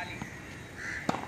Charlie.